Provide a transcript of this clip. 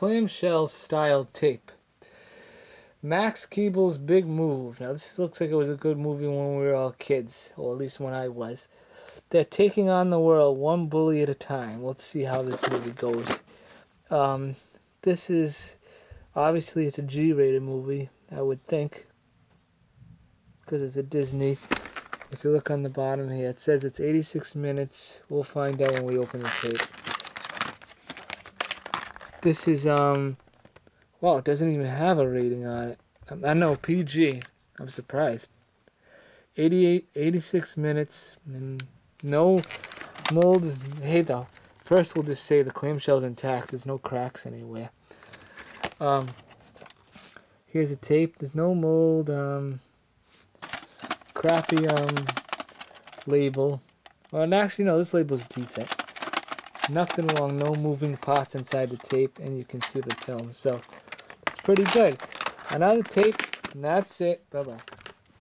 clamshell style tape. Max Keeble's Big Move. Now, this looks like it was a good movie when we were all kids, or at least when I was. They're taking on the world one bully at a time. Let's see how this movie goes. Um, this is obviously it's a G-rated movie, I would think, because it's a Disney. If you look on the bottom here, it says it's 86 minutes. We'll find out when we open the tape. This is um, wow, it doesn't even have a rating on it. I know PG. I'm surprised. 88, 86 minutes, and no mold. Is, hey, though. First, we'll just say the clamshell's intact. There's no cracks anywhere. Um, here's a tape. There's no mold. Um, crappy um label. Well, actually, no. This label's decent. Nothing wrong. No moving parts inside the tape, and you can see the film. So it's pretty good. Another tape, and that's it. Bye bye.